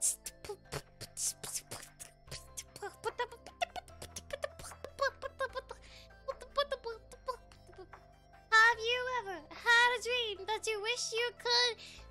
Have you ever had a dream that you wish you could